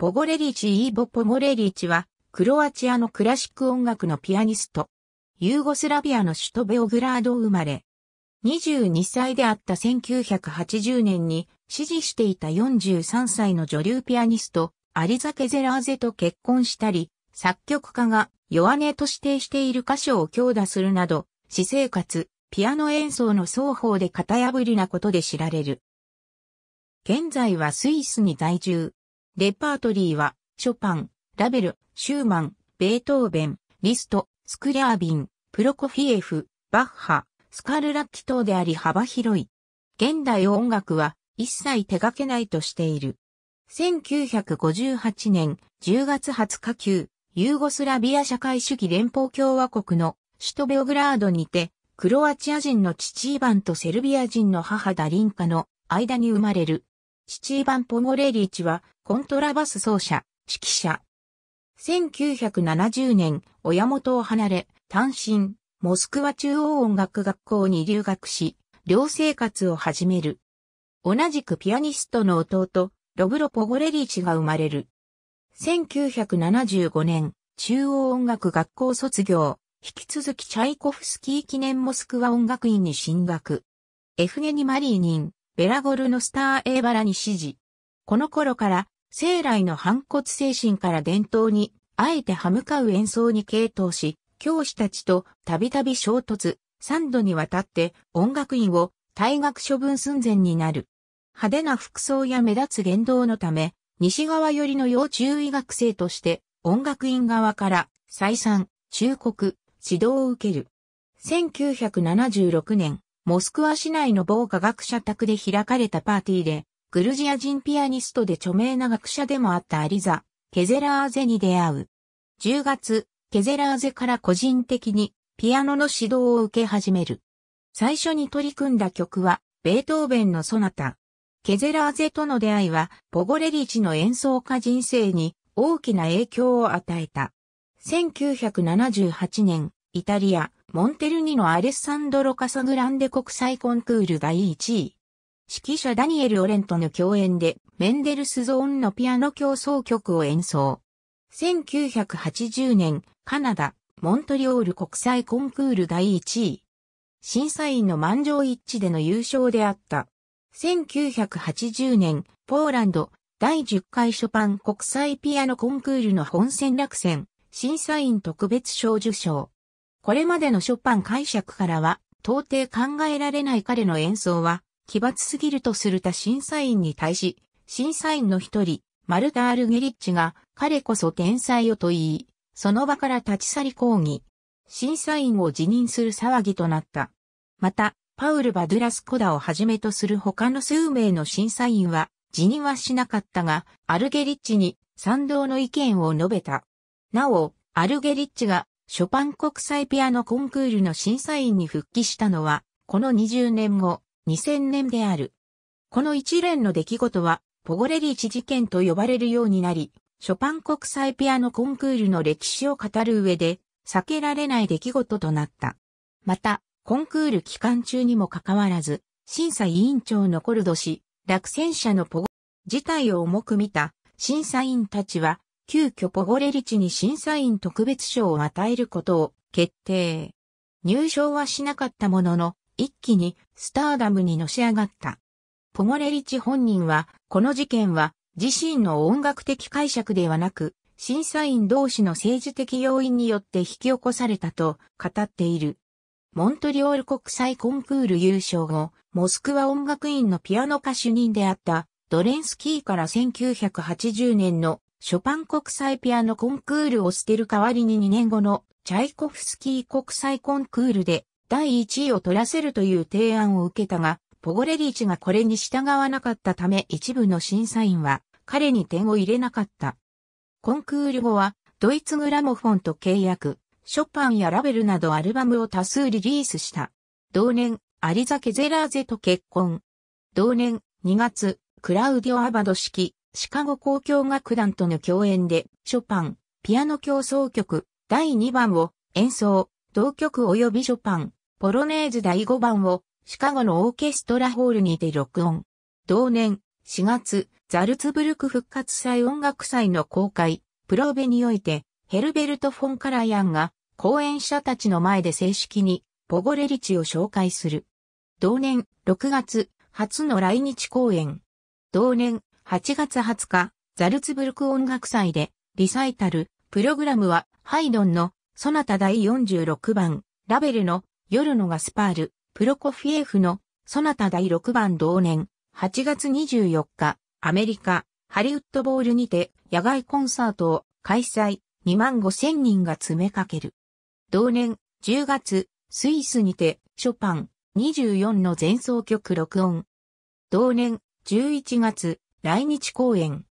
ポゴレリチ・イーボ・ポゴレリチは、クロアチアのクラシック音楽のピアニスト。ユーゴスラビアの首都ベオグラード生まれ。22歳であった1980年に支持していた43歳の女流ピアニスト、アリザ・ケゼラーゼと結婚したり、作曲家が弱音と指定している歌唱を強打するなど、私生活、ピアノ演奏の双方で型破りなことで知られる。現在はスイスに在住。レパートリーは、ショパン、ラベル、シューマン、ベートーベン、リスト、スクリャービン、プロコフィエフ、バッハ、スカルラッキ等であり幅広い。現代音楽は一切手掛けないとしている。1958年10月20日旧ユーゴスラビア社会主義連邦共和国の首都ベオグラードにて、クロアチア人の父イバンとセルビア人の母ダリンカの間に生まれる。父イバン・ポゴレリーチはコントラバス奏者、指揮者。1970年、親元を離れ、単身、モスクワ中央音楽学校に留学し、寮生活を始める。同じくピアニストの弟、ロブロ・ポゴレリーチが生まれる。1975年、中央音楽学校卒業、引き続きチャイコフスキー記念モスクワ音楽院に進学。エフゲニ・マリーニン、ベラゴルのスター・エーバラに指示。この頃から、生来の反骨精神から伝統に、あえて歯向かう演奏に傾倒し、教師たちとたびたび衝突、三度にわたって音楽院を退学処分寸前になる。派手な服装や目立つ言動のため、西側寄りの要注意学生として音楽院側から再三、忠告、指導を受ける。1976年、モスクワ市内の某科学者宅で開かれたパーティーで、グルジア人ピアニストで著名な学者でもあったアリザ、ケゼラーゼに出会う。10月、ケゼラーゼから個人的にピアノの指導を受け始める。最初に取り組んだ曲は、ベートーベンのソナタ。ケゼラーゼとの出会いは、ポゴレリチの演奏家人生に大きな影響を与えた。1978年、イタリア、モンテルニのアレッサンドロ・カサグランデ国際コンクール第1位。指揮者ダニエル・オレントの共演で、メンデルスゾーンのピアノ競争曲を演奏。1980年、カナダ、モントリオール国際コンクール第1位。審査員の満場一致での優勝であった。1980年、ポーランド、第10回ショパン国際ピアノコンクールの本戦落選、審査員特別賞受賞。これまでのショパン解釈からは、到底考えられない彼の演奏は、奇抜すぎるとする他審査員に対し、審査員の一人、マルタ・アルゲリッチが、彼こそ天才よと言い、その場から立ち去り抗議。審査員を辞任する騒ぎとなった。また、パウル・バドゥラスコダをはじめとする他の数名の審査員は辞任はしなかったが、アルゲリッチに賛同の意見を述べた。なお、アルゲリッチがショパン国際ピアノコンクールの審査員に復帰したのは、この20年後、2000年である。この一連の出来事は、ポゴレリーチ事件と呼ばれるようになり、ショパン国際ピアノコンクールの歴史を語る上で避けられない出来事となった。また、コンクール期間中にもかかわらず、審査委員長のコルド氏、落選者のポゴ、事態を重く見た審査員たちは、急遽ポゴレリチに審査員特別賞を与えることを決定。入賞はしなかったものの、一気にスターダムにのし上がった。ポゴレリチ本人は、この事件は自身の音楽的解釈ではなく、審査員同士の政治的要因によって引き起こされたと語っている。モントリオール国際コンクール優勝後、モスクワ音楽院のピアノ科主任であったドレンスキーから1980年のショパン国際ピアノコンクールを捨てる代わりに2年後のチャイコフスキー国際コンクールで第1位を取らせるという提案を受けたが、ポゴレリーチがこれに従わなかったため一部の審査員は彼に点を入れなかった。コンクール後は、ドイツグラモフォンと契約、ショパンやラベルなどアルバムを多数リリースした。同年、アリザ・ケゼラーゼと結婚。同年2月、クラウディオ・アバド式、シカゴ交響楽団との共演で、ショパン、ピアノ競争曲、第2番を演奏、同曲及びショパン、ポロネーズ第5番をシカゴのオーケストラホールにて録音。同年4月、ザルツブルク復活祭音楽祭の公開、プローベにおいて、ヘルベルト・フォン・カラヤンが、講演者たちの前で正式に、ポゴレリチを紹介する。同年6月、初の来日公演。同年8月20日、ザルツブルク音楽祭で、リサイタル、プログラムは、ハイドンの、ソナタ第46番、ラベルの、夜のガスパール、プロコフィエフの、ソナタ第6番同年、8月24日、アメリカ、ハリウッドボールにて野外コンサートを開催2万5千人が詰めかける。同年10月、スイスにてショパン24の前奏曲録音。同年11月、来日公演。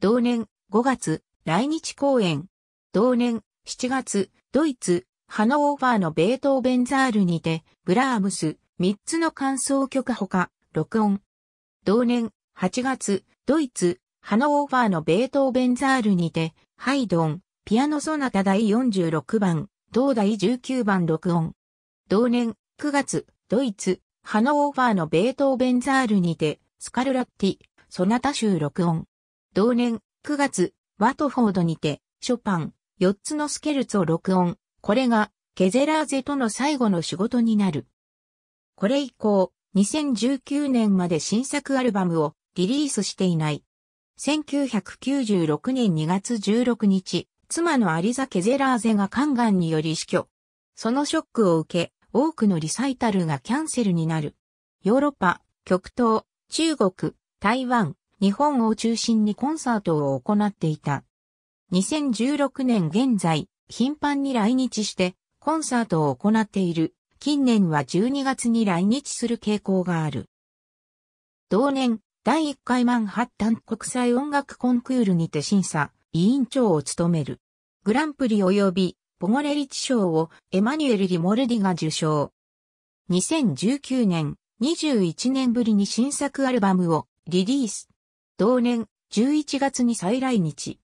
同年5月、来日公演。同年7月、ドイツ、ハノーファーのベートーベンザールにて、ブラームス、3つの間奏曲ほか、録音。同年8月、ドイツ、ハノーファーのベートーベンザールにて、ハイドン、ピアノソナタ第46番、同第19番録音。同年9月、ドイツ、ハノーファーのベートーベンザールにて、スカルラッティ、ソナタ集録音。同年9月、ワトフォードにて、ショパン、4つのスケルツを録音。これが、ケゼラーゼとの最後の仕事になる。これ以降、2019年まで新作アルバムをリリースしていない。1996年2月16日、妻のアリザ・ケゼラーゼが肝癌により死去。そのショックを受け、多くのリサイタルがキャンセルになる。ヨーロッパ、極東、中国、台湾、日本を中心にコンサートを行っていた。2016年現在、頻繁に来日してコンサートを行っている。近年は12月に来日する傾向がある。同年、第1回マンハッタン国際音楽コンクールにて審査、委員長を務める。グランプリ及びポゴレリチ賞をエマニュエル・リモルディが受賞。2019年、21年ぶりに新作アルバムをリリース。同年11月に再来日。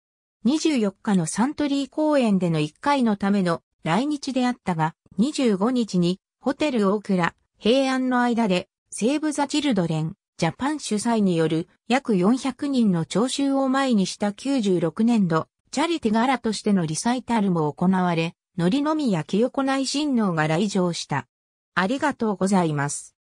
24日のサントリー公演での1回のための来日であったが、25日にホテル大倉、平安の間でセーブ・ザ・チルドレン、ジャパン主催による約400人の聴衆を前にした96年度、チャリティ柄としてのリサイタルも行われ、ノリのみや清子内親王が来場した。ありがとうございます。